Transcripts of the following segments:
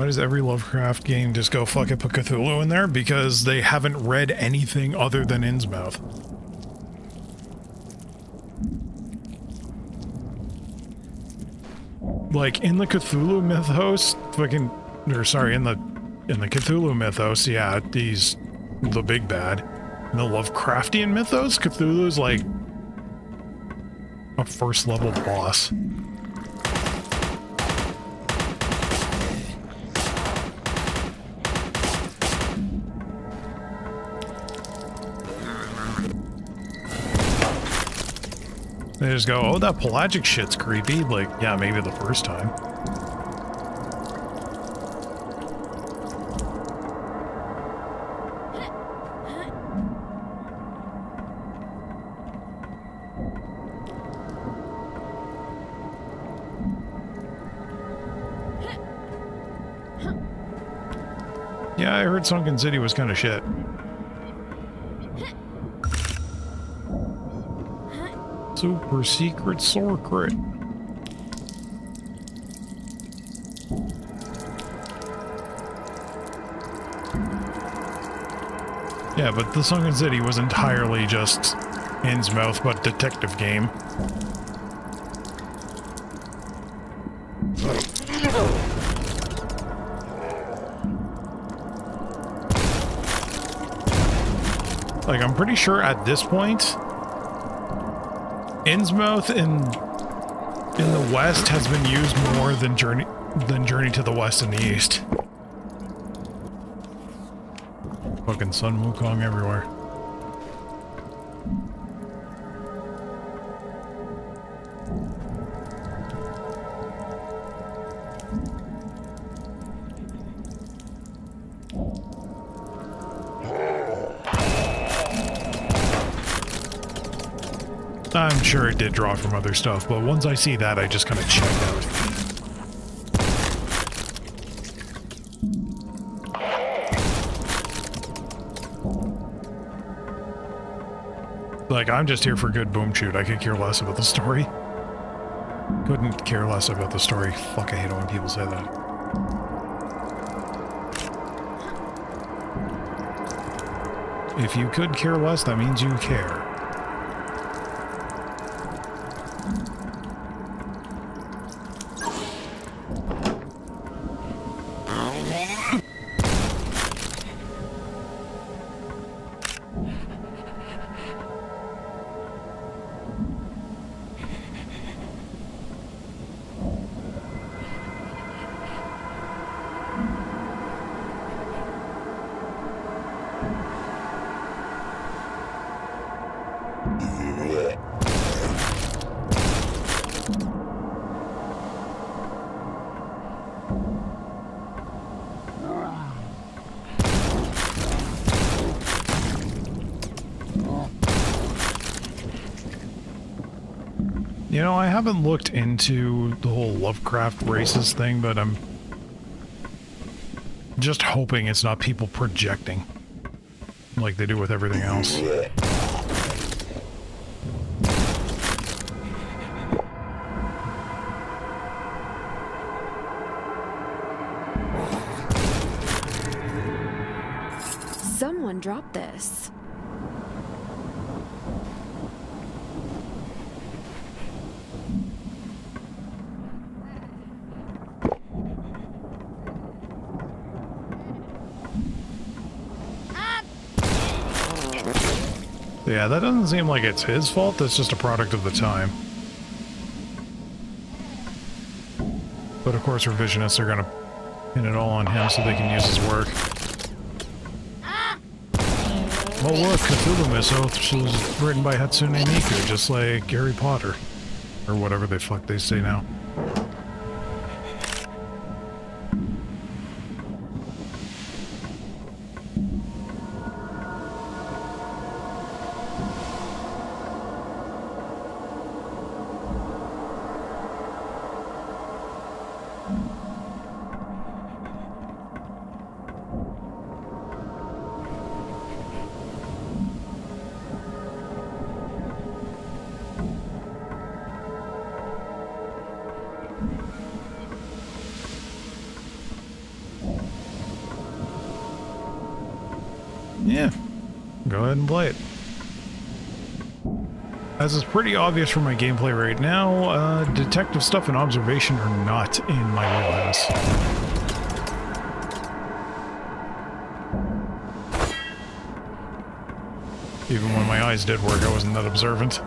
Why does every Lovecraft game just go fuck it, put Cthulhu in there? Because they haven't read anything other than Innsmouth. Like in the Cthulhu mythos, fucking, or sorry, in the in the Cthulhu mythos, yeah, he's the big bad. In the Lovecraftian mythos, Cthulhu's like a first level boss. They just go, oh, that pelagic shit's creepy. Like, yeah, maybe the first time. Yeah, I heard Sunken City was kind of shit. Super secret secret. Yeah, but the Sunken City was entirely just Innsmouth, but detective game. Like, I'm pretty sure at this point, Innsmouth in in the west has been used more than Journey than Journey to the West and the East. Fucking Sun Wukong everywhere. Sure it did draw from other stuff, but once I see that, I just kind of check out. Like, I'm just here for good boom shoot. I could care less about the story. Couldn't care less about the story. Fuck, I hate it when people say that. If you could care less, that means you care. Know, I haven't looked into the whole Lovecraft races thing, but I'm just hoping it's not people projecting like they do with everything else. Someone dropped this. Yeah, that doesn't seem like it's his fault, that's just a product of the time. But of course revisionists are gonna pin it all on him so they can use his work. Well look, Cthulhu Mythos was written by Hatsune Miku, just like Harry Potter. Or whatever the fuck they say now. Go ahead and play it. As is pretty obvious from my gameplay right now, uh, detective stuff and observation are not in my wheelhouse. Even when my eyes did work, I wasn't that observant.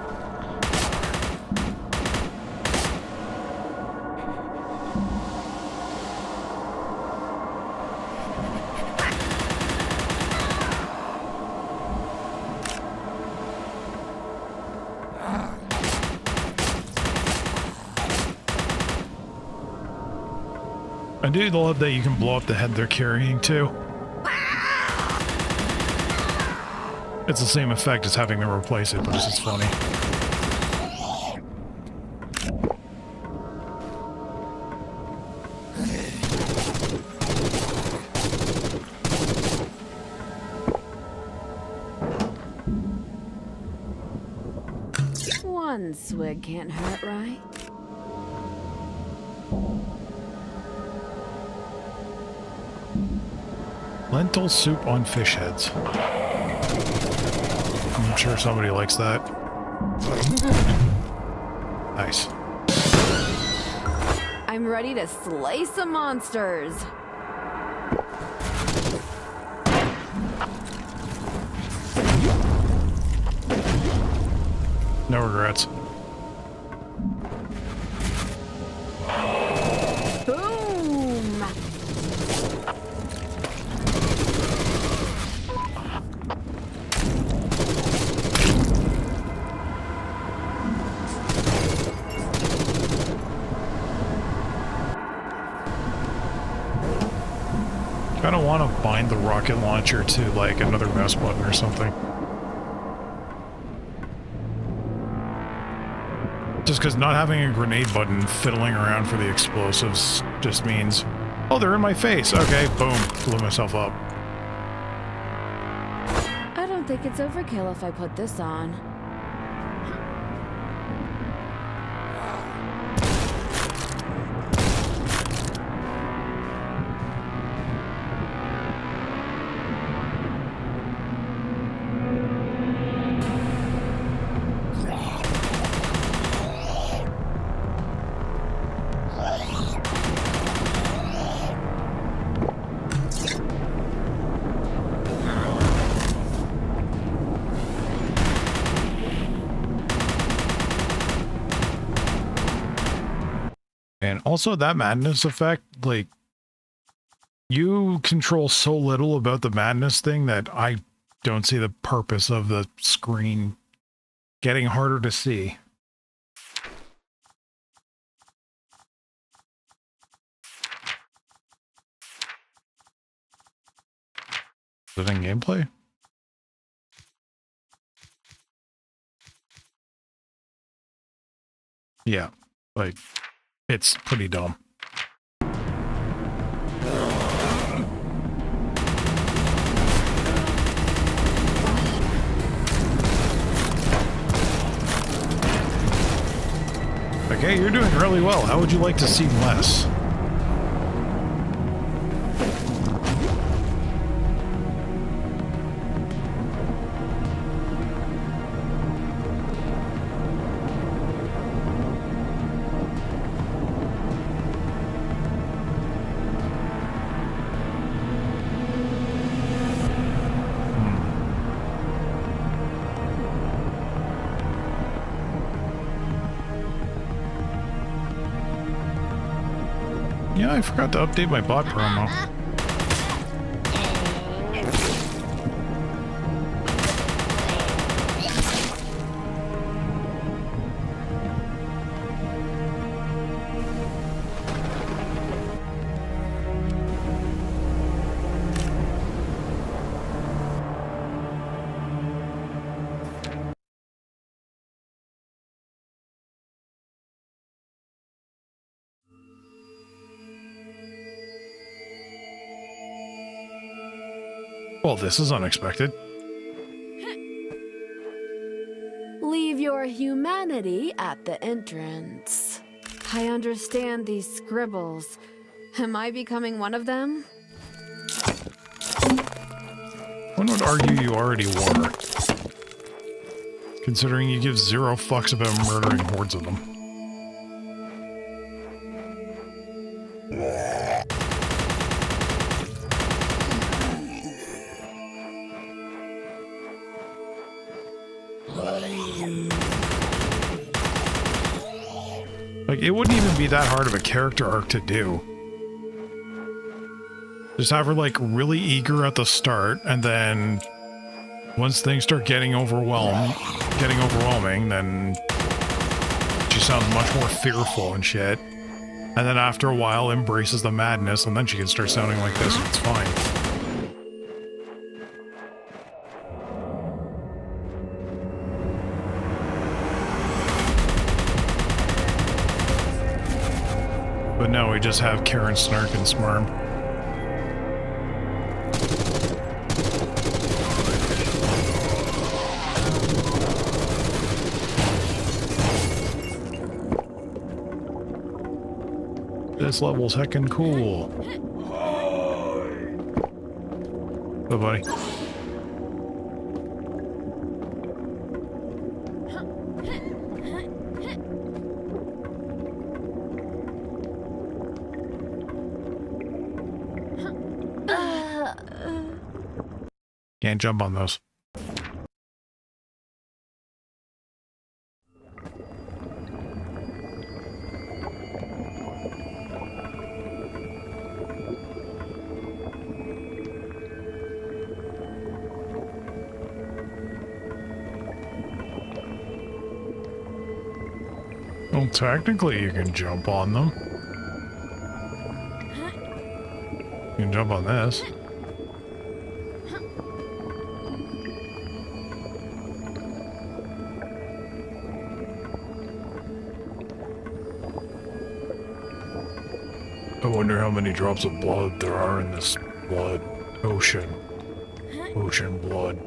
Do love that you can blow up the head they're carrying too. It's the same effect as having them replace it, but it's just funny. Soup on fish heads. I'm sure somebody likes that. Nice. I'm ready to slay some monsters. No regrets. Bind the rocket launcher to like another mouse button or something. Just because not having a grenade button fiddling around for the explosives just means, oh, they're in my face. Okay, boom, blew myself up. I don't think it's overkill if I put this on. Also that madness effect, like, you control so little about the madness thing that I don't see the purpose of the screen getting harder to see. Is it in gameplay? Yeah, like, it's pretty dumb. Okay, you're doing really well. How would you like to see less? I forgot to update my bot promo. Well, this is unexpected. Leave your humanity at the entrance. I understand these scribbles. Am I becoming one of them? One would argue you already were. Considering you give zero fucks about murdering hordes of them. That hard of a character arc to do. Just have her, like, really eager at the start, and then once things start getting overwhelmed, getting overwhelming, then she sounds much more fearful and shit. And then after a while embraces the madness, and then she can start sounding like this, and it's fine. Just have Karen Snark and Smarm. This level's heckin' cool. Bye, Can't jump on those. Well, technically you can jump on them. You can jump on this. Wonder how many drops of blood there are in this blood ocean. Ocean blood.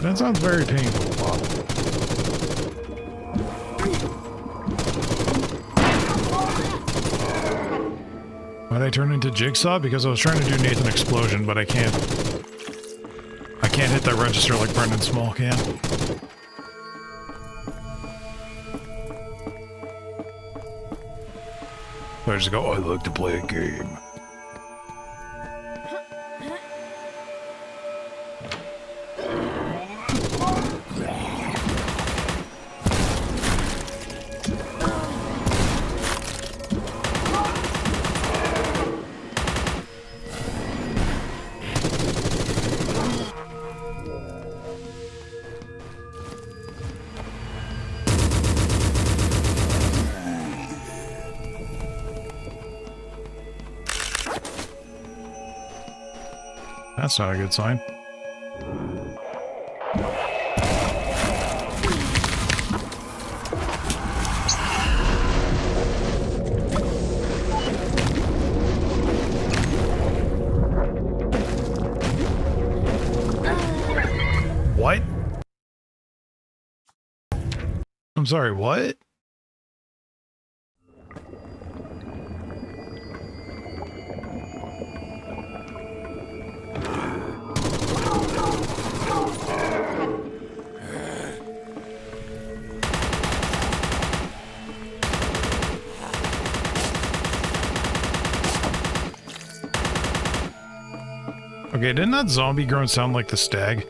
That sounds very painful, Bob. Why'd I turn into Jigsaw? Because I was trying to do Nathan Explosion, but I can't... Can't hit that register like Brendan Small can. I just go, I like to play a game. That's not a good sign. What? I'm sorry, what? Okay, didn't that zombie groan sound like the stag?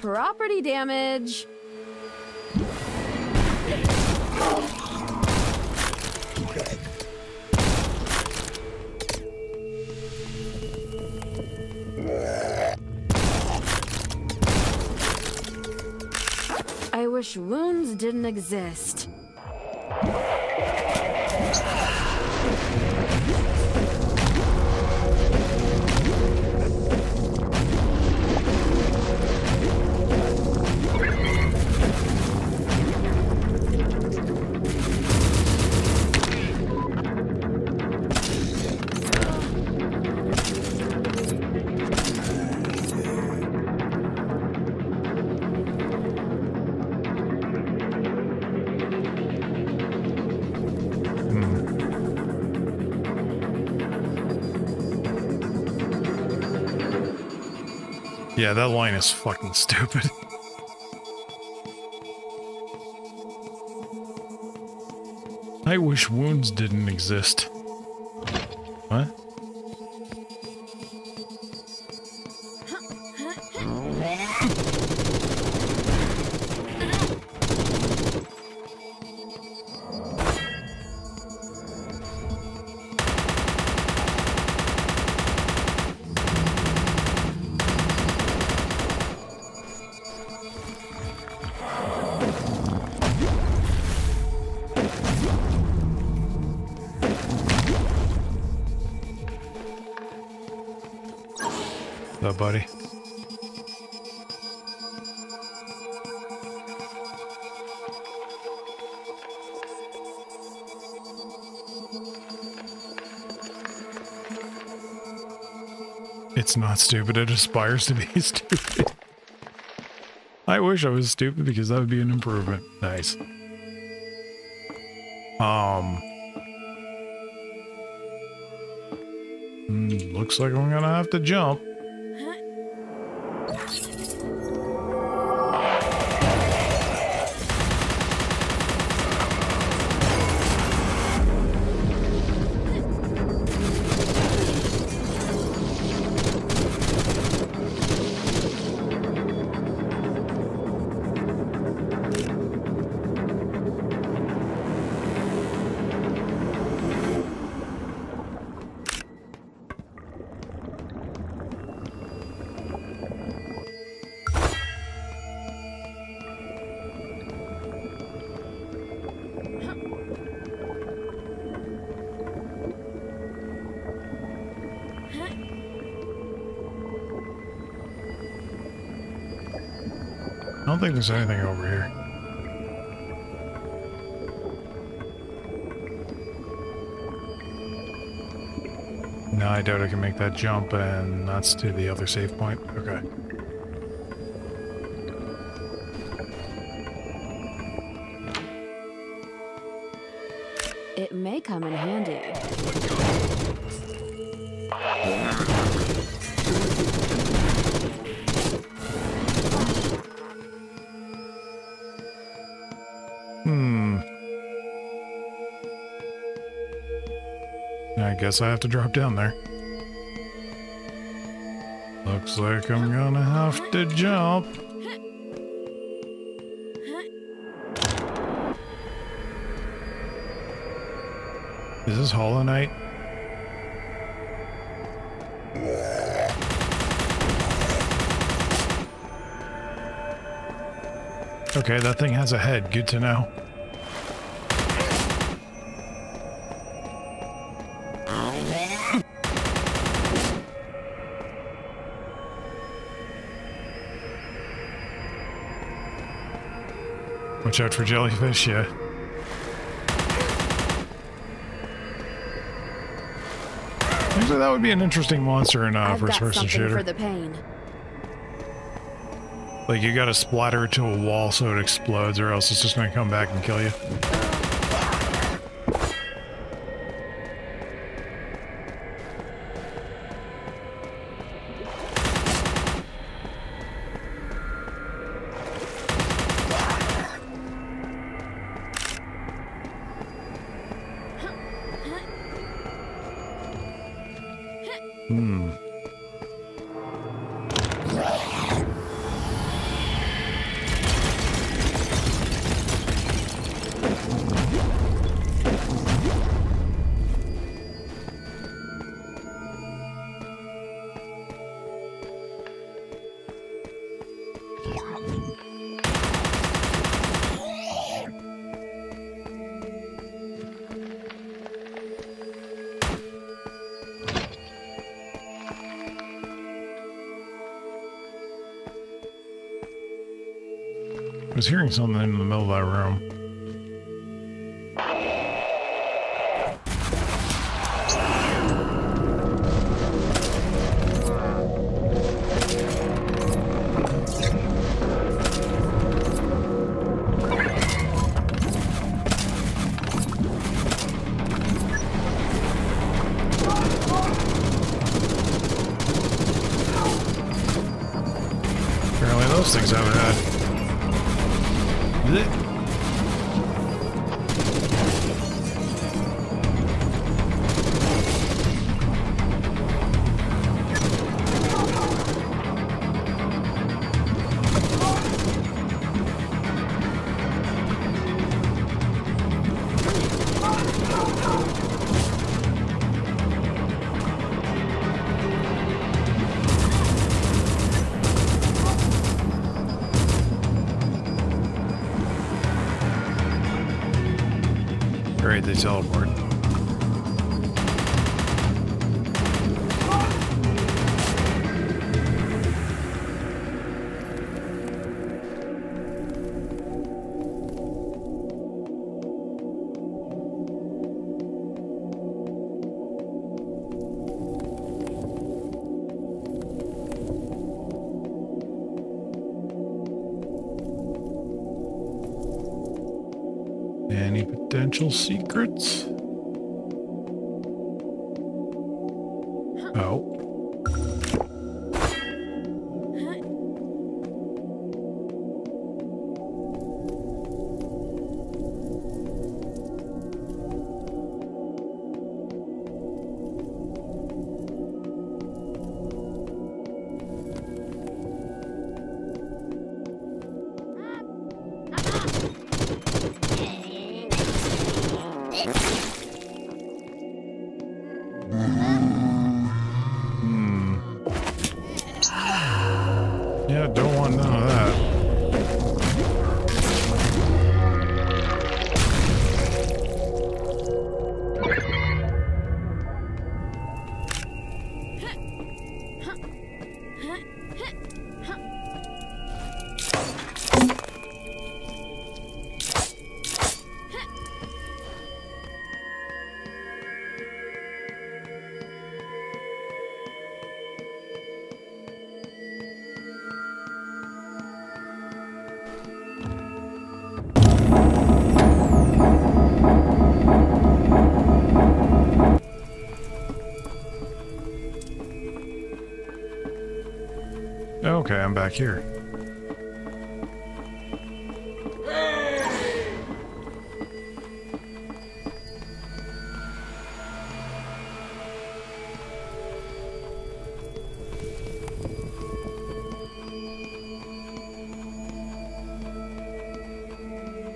Property damage. I wish wounds didn't exist. Yeah, that line is fucking stupid. I wish wounds didn't exist. It's not stupid, it aspires to be stupid. I wish I was stupid because that would be an improvement. Nice. Um... Hmm, looks like I'm gonna have to jump. There's anything over here. No, I doubt I can make that jump, and that's to the other save point. Okay. Guess I have to drop down there. Looks like I'm gonna have to jump. Is this Hollow Knight? Okay, that thing has a head. Good to know. Watch out for jellyfish, yeah. Actually, that would be an interesting monster in uh, a first-person shooter. for the pain. Like, you gotta splatter it to a wall so it explodes, or else it's just gonna come back and kill you. Was hearing something in the middle of that room. Potential secrets? Okay, I'm back here.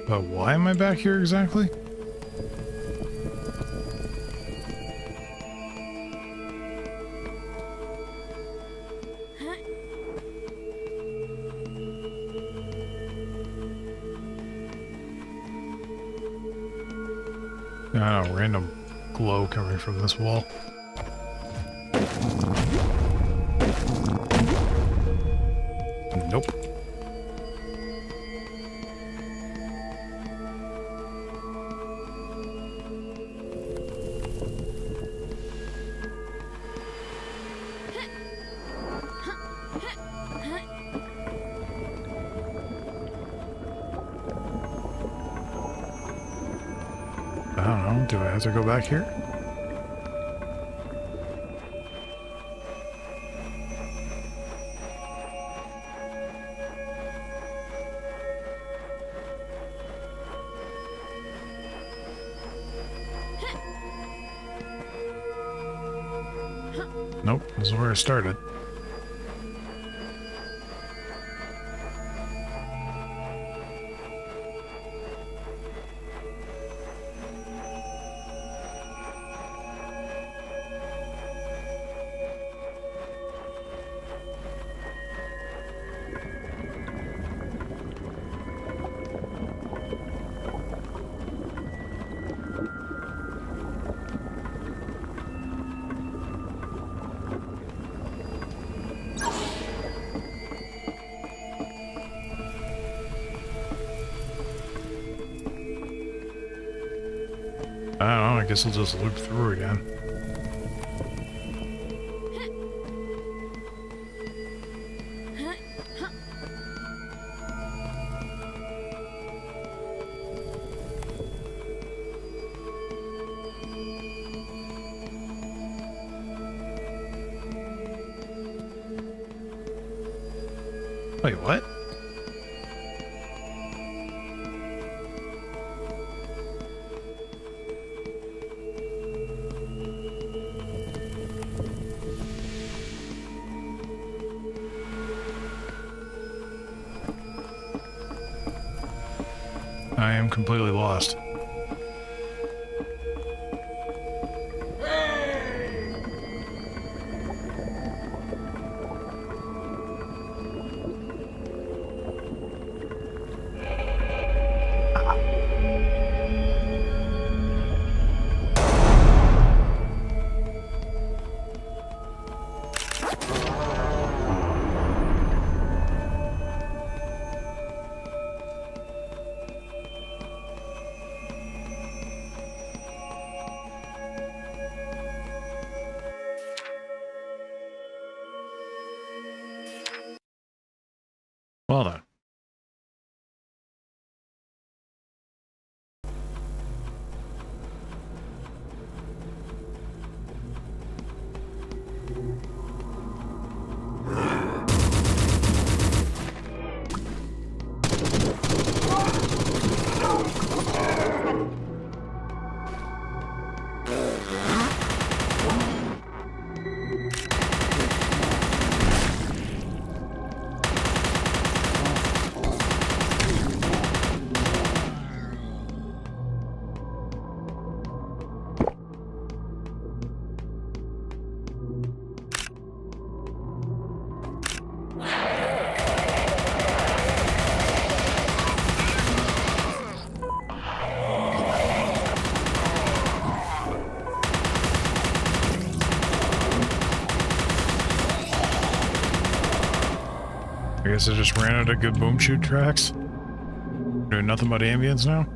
But why am I back here exactly? Go back here? Nope, this is where I started. I don't know, I guess I'll just loop through again. Guess I just ran out of good boom shoot tracks. Doing nothing but ambience now.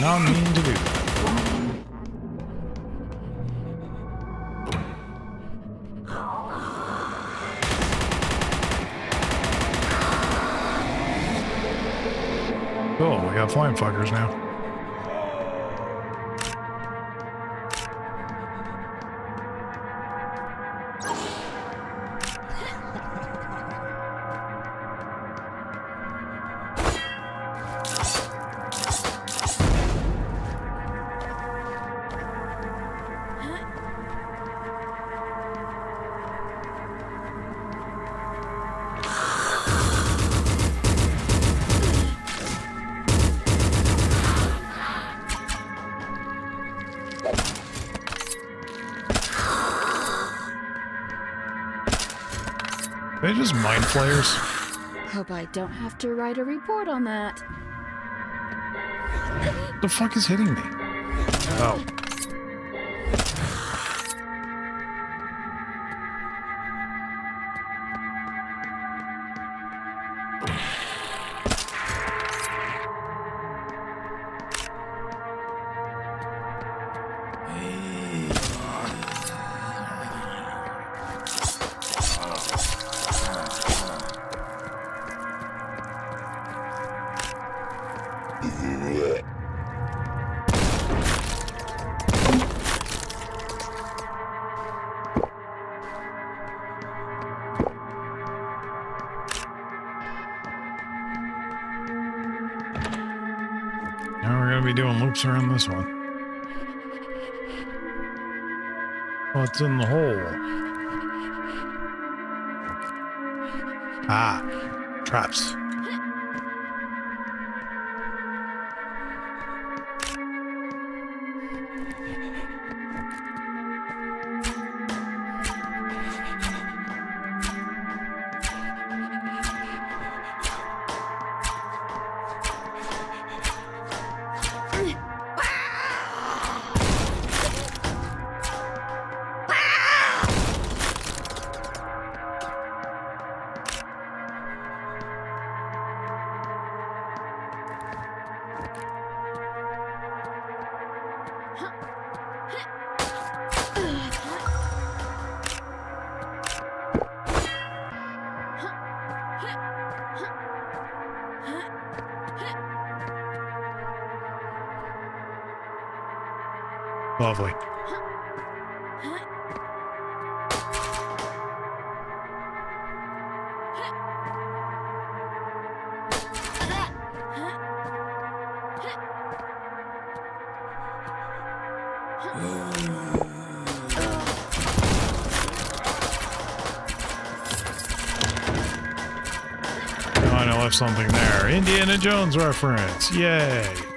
Did not mean to do. Oh, we got flying fuckers now. Just mind. Hope I don't have to write a report on that. The fuck is hitting me? Oh. Loops around this one. What's in the hole? Ah, traps. Left something there. Indiana Jones reference. Yay.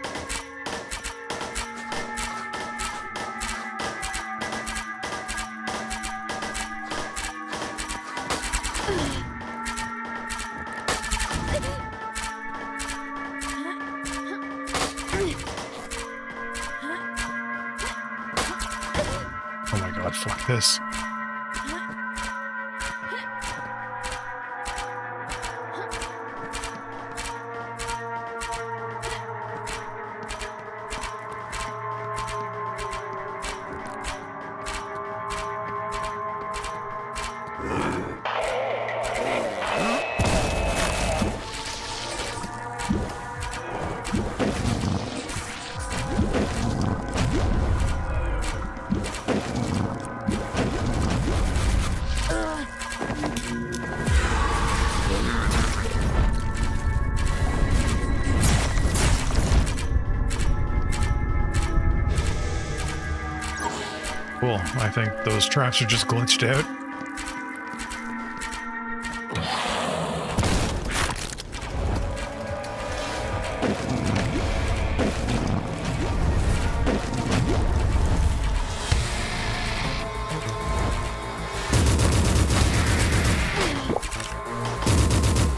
Traps are just glitched out.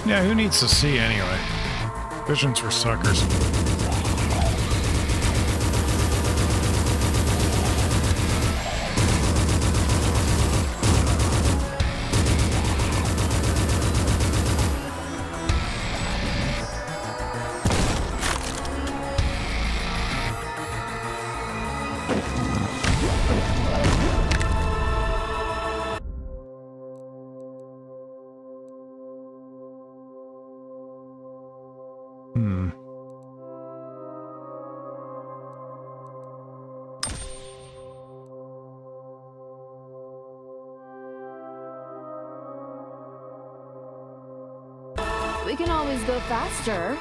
Yeah, who needs to see anyway? Visions for suckers. Faster.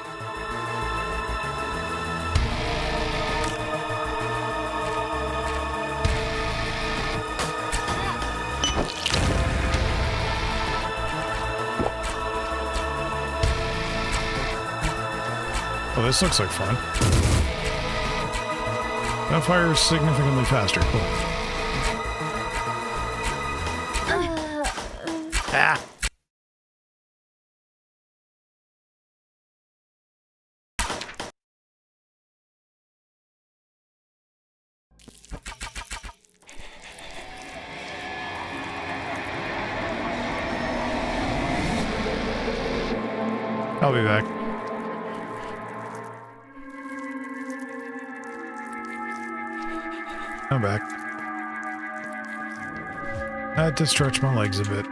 Oh, this looks like fun. That fires significantly faster. Cool. Ah. I'm back. I had to stretch my legs a bit.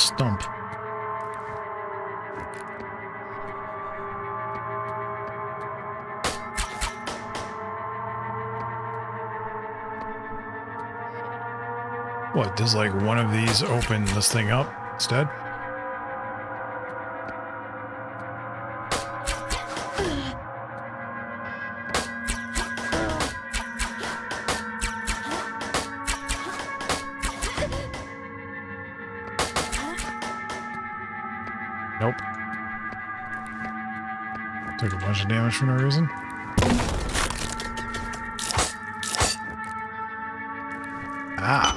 Stump? What, does like one of these open this thing up instead? For no reason. Ah.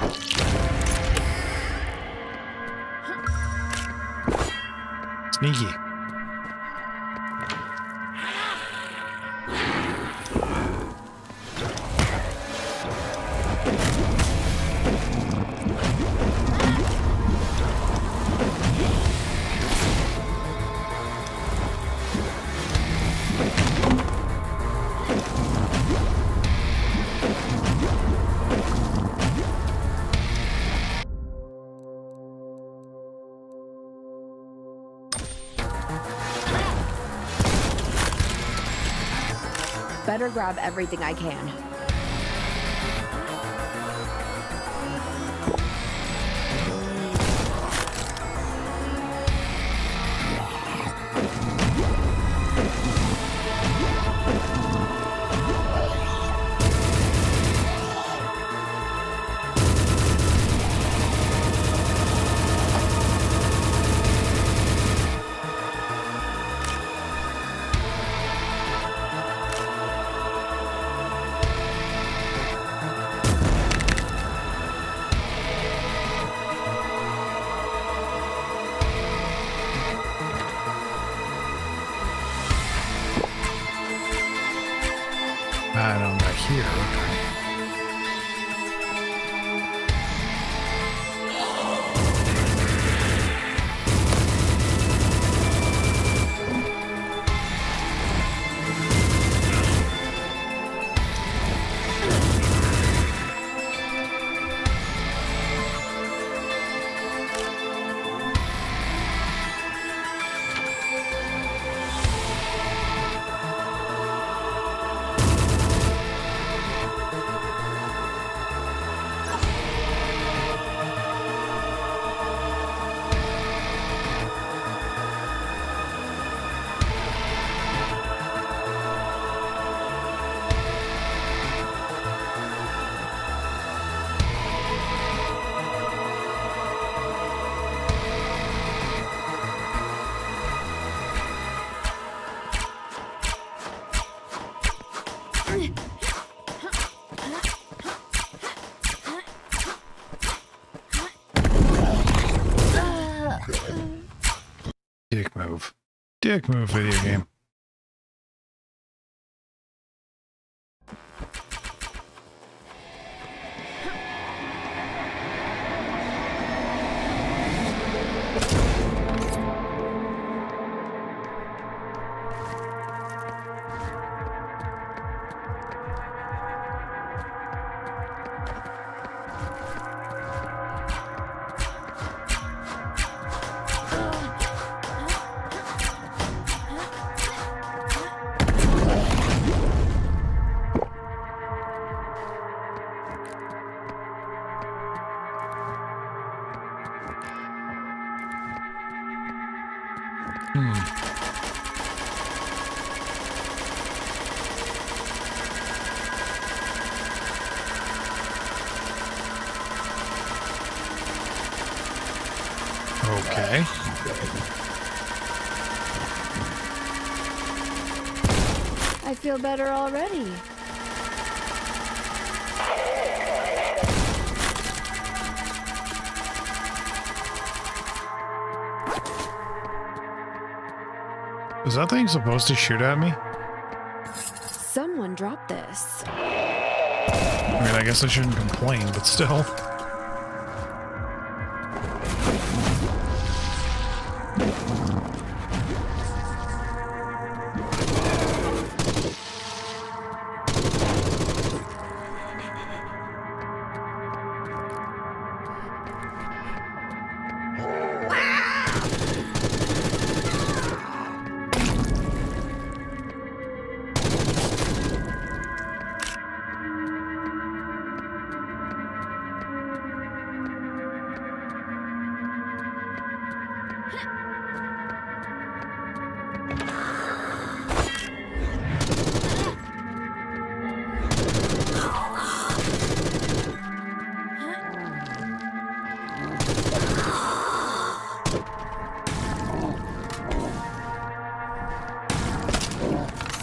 Sneaky. Better grab everything I can. Dick move video game. Okay. I feel better already. Is that thing supposed to shoot at me? Someone dropped this. I mean, I guess I shouldn't complain, but still.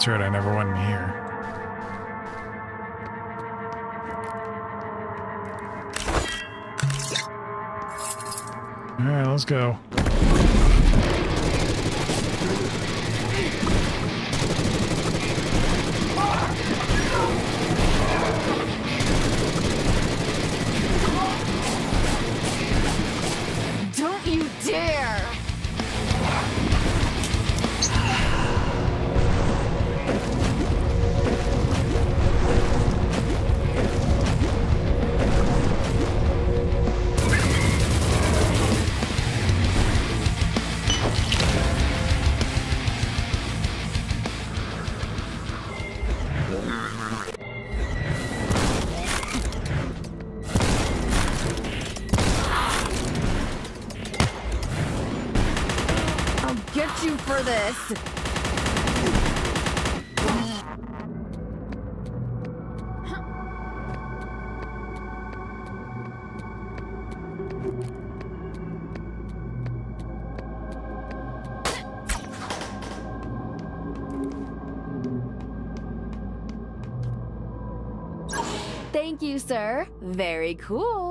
that's right. I never went in here. All right, let's go. For this! Thank you, sir. Very cool.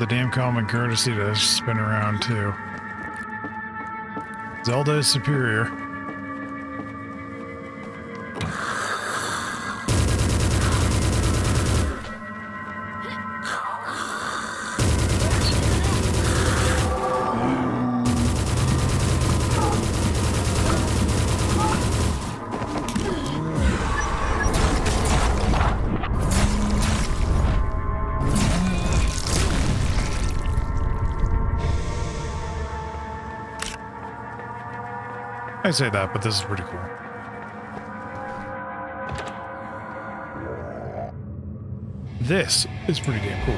The damn common courtesy to spin around too. Zelda is superior. I say that, but this is pretty cool. This is pretty damn cool.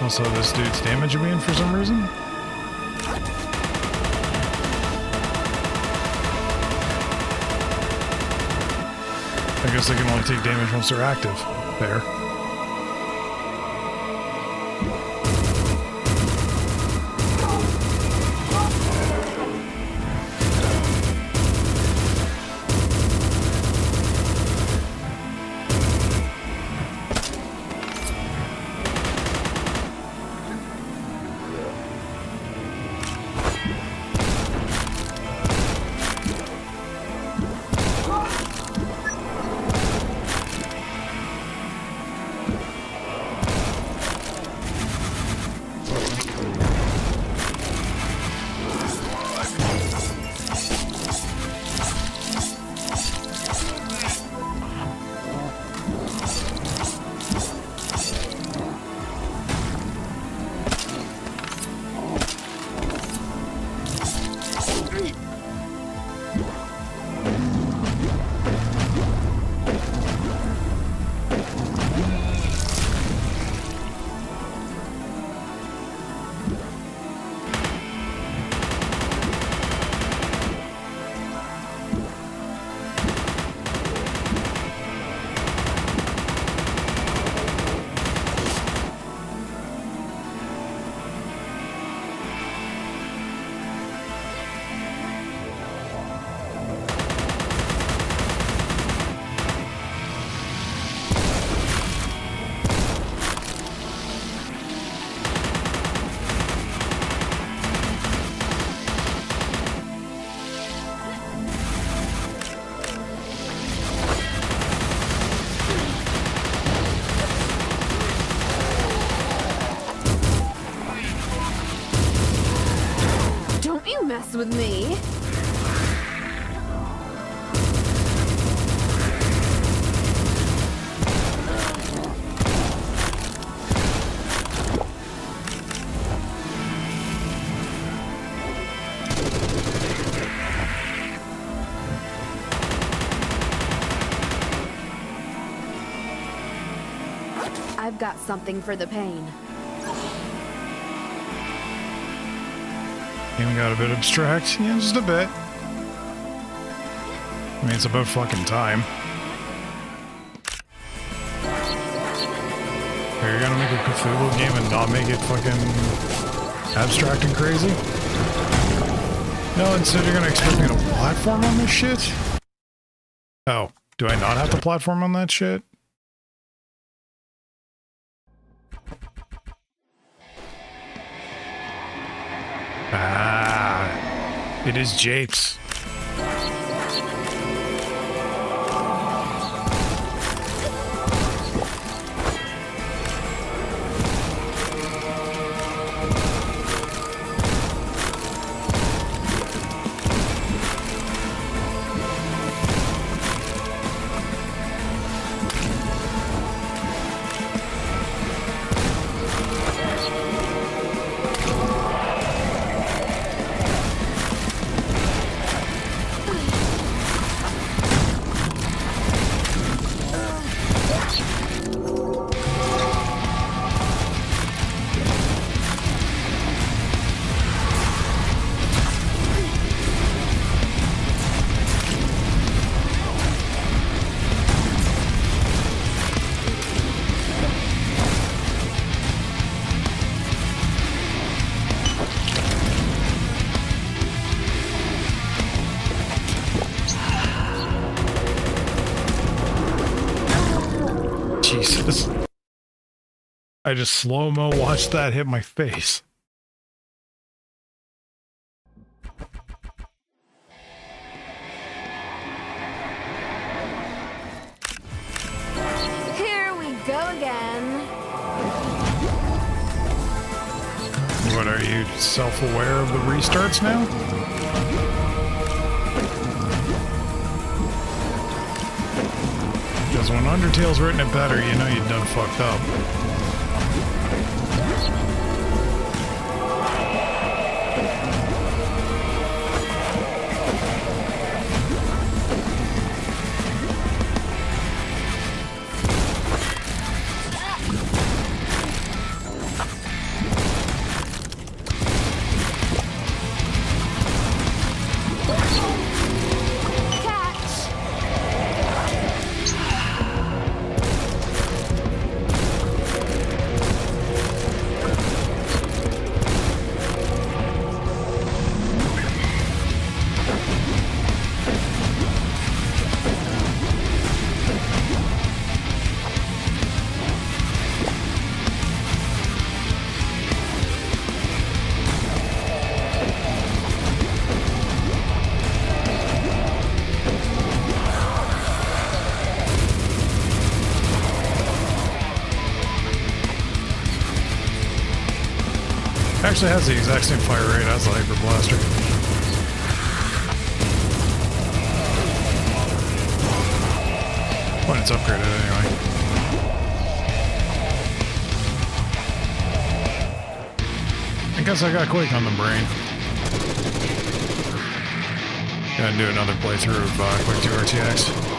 Also, this dude's damage immune for some reason. Guess they can only take damage once they're active. There. With me. I've got something for the pain. Even got a bit abstract. Yeah, just a bit. I mean, it's about fucking time. Are you gonna make a Cthulhu game and not make it fucking abstract and crazy? No, instead you're gonna expect me to platform on this shit? Oh, do I not have to platform on that shit? Ah, it is Japes. I just slow-mo watched that hit my face. Here we go again. What are you self-aware of the restarts now? Because when Undertale's written it better, you know you done fucked up. Thank you. Actually has the exact same fire rate as the Hyper Blaster. When it's upgraded anyway. I guess I got Quake on the brain. Gotta do another playthrough of uh, Quake 2 RTX.